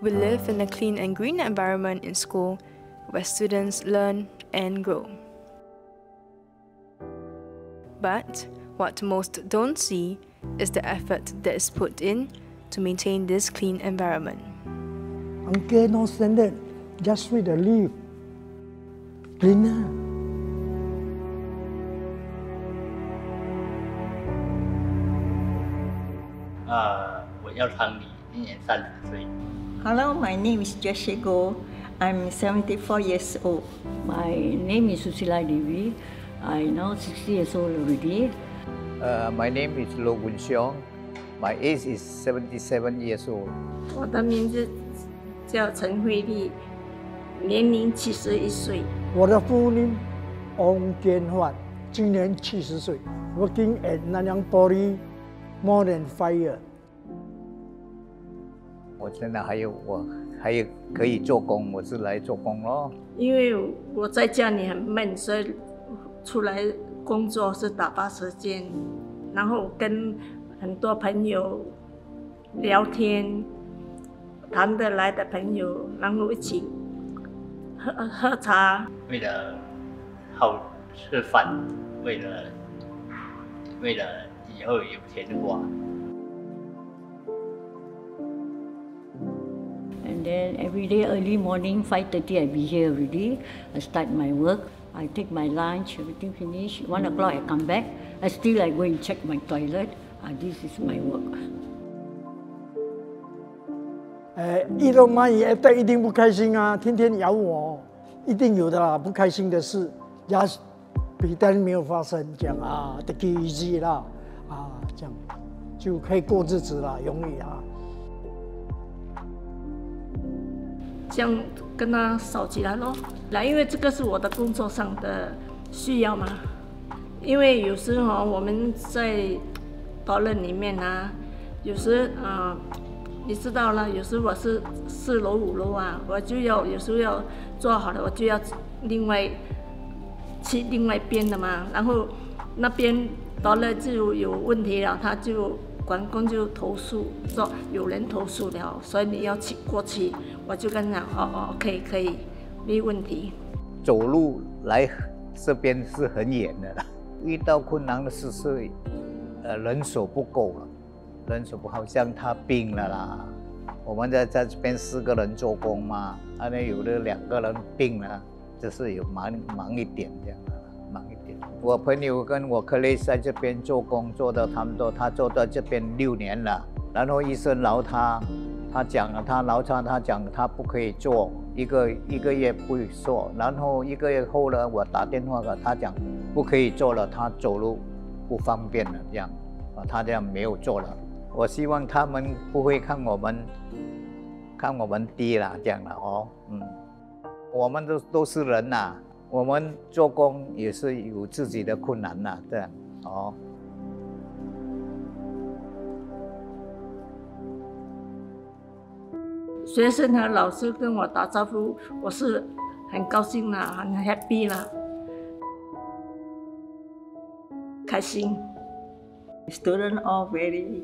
We live in a clean and green environment in school where students learn and grow. But what most don't see is the effort that is put in to maintain this clean environment. Uncle no standard, just with the leaf. Cleaner. 呃，我叫汤李，今年三十岁。 Hello, my name is Jessie Go. I'm 74 years old. My name is Susila Devi. I now 60 years old already. Uh, my name is Lo Gun Xiong. My age is 77 years old. 我的名字叫陈慧丽，年龄七十一岁。我的 full name 王建焕，今年七十岁，working at Nanyang Poly more than five years。 我现在还有我还有可以做工，我是来做工咯。因为我在家里很闷，所以出来工作是打发时间，然后跟很多朋友聊天，谈得来的朋友，然后一起喝喝茶。为了好吃饭，为了为了以后有钱花。And then every day early morning, 5.30 I be here already. I start my work. I take my lunch, everything finish. 1 o'clock I come back. I still I go and check my toilet. Uh, this is my work. 呃，遇到蚂蚁 after 一定不开心啊，天天咬我，一定有的啦，不开心的事，压比单没有发生，这样啊，take it easy 啦，啊，这样就可以过日子啦，容易啊。 这样跟他扫起来咯。来，因为这个是我的工作上的需要嘛。因为有时候我们在讨论里面啊，有时啊、你知道了，有时我是四楼五楼啊，我就要有时候要做好了，我就要另外去另外一边的嘛。然后那边到了就有问题了，他就管工就投诉说有人投诉了，所以你要去过去。我就跟他讲，哦哦，可以可以，没问题。走路来这边是很远的了，遇到困难的事是，呃，人手不够了，人手不好像他病了啦，我们在在这边四个人做工嘛，啊，那有的两个人病了，就是有忙忙一点这样。我朋友跟我 colleague 在这边做工，做的他们都他做到这边六年了，然后医生饶他。他讲了，他劳他，他讲他不可以做，一个一个月不做，然后一个月后呢，我打电话给他讲不可以做了，他走路不方便了，这样，啊，他这样没有做了。我希望他们不会看我们看我们低了，这样了哦，嗯，我们都都是人呐、我们做工也是有自己的困难呐、这样，哦。学生和老师跟我打招呼，我是很高兴啦，很 happy 啦，开心。Students all very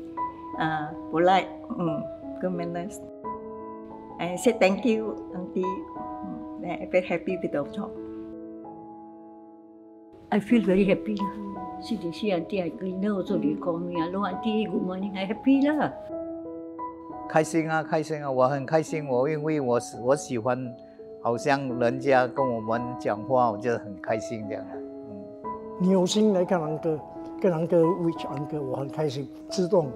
uh, polite, mm, good manners. I say thank you, auntie. Mm, I'm very happy with the job. I feel very happy. See, auntie, I cleaner also they call me. Hello auntie, good morning. I happy lah. 开心啊，开心啊！我很开心，我因为我喜我喜欢，好像人家跟我们讲话，我就很开心这样。嗯，你有心来看安哥，跟安哥 reach 安哥，我很开心，自动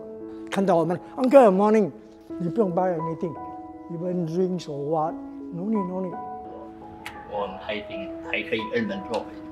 看到我们安哥 morning，你不用 buy anything，even drinks or what，no need no need。我很开心，还可以跟人做朋友。